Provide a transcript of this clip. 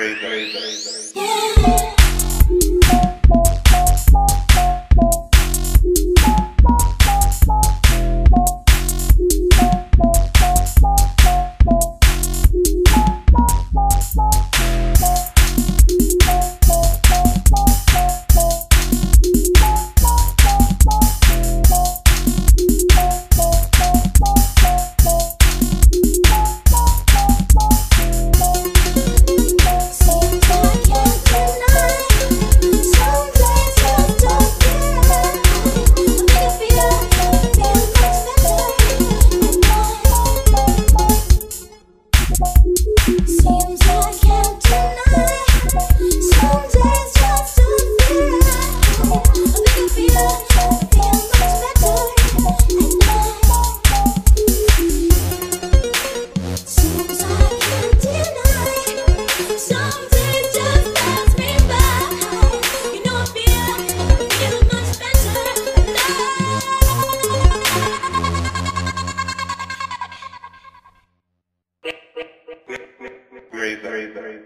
crazy. crazy. Трейдер.